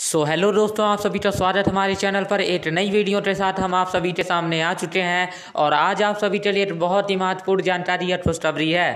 सो so, hello दोस्तों आप सभी का स्वागत हमारे चैनल पर। एक नई वीडियो के साथ हम आप सभी के सामने आ चुके हैं और आज आप सभी के लिए एक बहुत ही महत्वपूर्ण जानकारी या खुशखबरी है।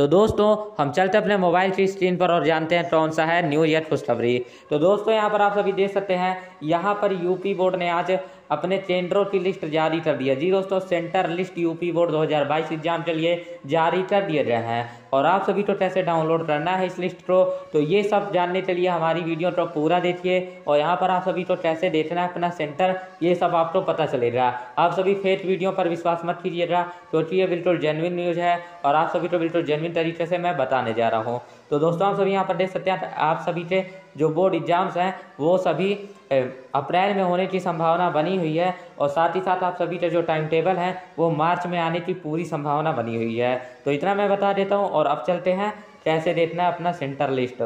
तो दोस्तों, हम चलते अपने मोबाइल की स्क्रीन पर और जानते हैं कौन सा है न्यूज़ या खुशखबरी। तो दोस्तों, यहाँ पर आप सभी देख सकते हैं, यहाँ पर यूपी बोर्ड ने आज अपने केंद्रों की लिस्ट जारी कर दिया जी दोस्तों, center list UP board 2022 exam के लिए जारी कर दिए गए हैं और आप सभी को कैसे डाउनलोड करना है इस लिस्ट को तो ये सब जानने के लिए हमारी वीडियो को पूरा देखिए और यहाँ पर आप सभी को कैसे देखना है अपना सेंटर, ये सब आपको पता चलेगा। आप सभी फेक वीडियो पर विश्वास मत कीजिएगा, क्योंकि ये बिल्कुल जेनविन न्यूज़ है और आप सभी को बिल्कुल जेनविन तरीके से मैं बताने जा रहा हूँ। तो दोस्तों, आप सभी यहाँ पर देख सकते हैं, आप सभी के जो बोर्ड एग्ज़ाम्स हैं, वो सभी अप्रैल में होने की संभावना बनी हुई है और साथ ही साथ आप सभी का जो टाइम टेबल है, वो मार्च में आने की पूरी संभावना बनी हुई है। तो इतना मैं बता देता हूँ और अब चलते हैं, कैसे देखना है अपना सेंटर लिस्ट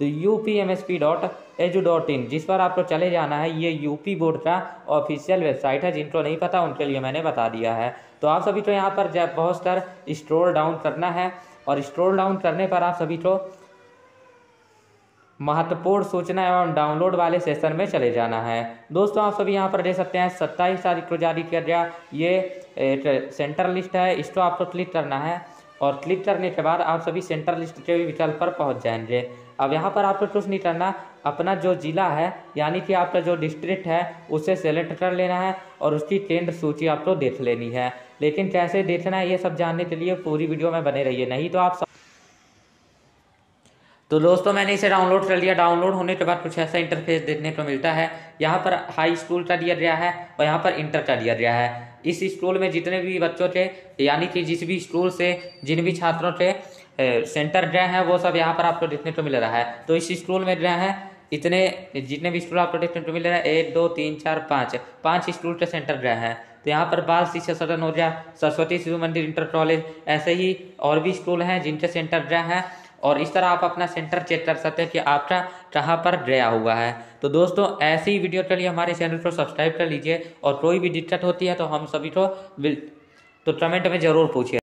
तो U P M S P dot edu dot in जिस पर आपको चले जाना है, ये यूपी बोर्ड का ऑफिशियल वेबसाइट है, जिनको नहीं पता, उनके लिए मैंने बता दिया है। तो आप सभी को यहाँ पर जब पहुँच कर स्ट्रोल डाउन करना है और स्क्रोल डाउन करने पर आप सभी को महत्वपूर्ण सूचना एवं डाउनलोड वाले सेशन में चले जाना है। दोस्तों, आप सभी यहाँ पर देख सकते हैं, सत्ताईस तारीख को जारी किया गया। ये सेंटर लिस्ट है, इसको आपको क्लिक करना है। और क्लिक करने के बाद आप सभी सेंटर लिस्ट के विकल्प पर पहुँच जाएँगे। अब यहाँ पर आपको कुछ नहीं करना। अपना जो जिला है, यानी कि आपका जो डिस्ट्रिक्ट है, उसे सेलेक्ट कर लेना है और उसकी केंद्र सूची आपको देख लेनी है। लेकिन कैसे देखना है, ये सब जानने के लिए पूरी वीडियो में बने रहिए। नहीं तो आप सब तो दोस्तों, मैंने इसे डाउनलोड कर लिया। डाउनलोड होने के बाद कुछ ऐसा इंटरफेस देखने को मिलता है। यहाँ पर हाई स्कूल का दिया गया है और यहाँ पर इंटर का दिया गया है। इस स्कूल में जितने भी बच्चों के यानी कि जिस भी स्कूल से जिन भी छात्रों के सेंटर गए हैं, वो सब यहाँ पर आपको देखने को मिल रहा है। तो इस स्कूल में गए हैं, इतने जितने भी स्कूल आपको देखने को मिल रहा है, एक, दो, तीन, चार, पाँच। पाँच स्कूल के सेंटर गए हैं। तो यहाँ पर बाल शिक्षा सदन हो गया, सरस्वती शिशु मंदिर इंटर कॉलेज ऐसे ही और भी स्कूल हैं जिनके सेंटर गए हैं। और इस तरह आप अपना सेंटर चेक कर सकते हैं कि आपका कहाँ पर गया हुआ है। तो दोस्तों, ऐसी वीडियो के लिए हमारे चैनल को सब्सक्राइब कर लीजिए और कोई भी दिक्कत होती है तो हम सभी को तो कमेंट में ज़रूर पूछिए।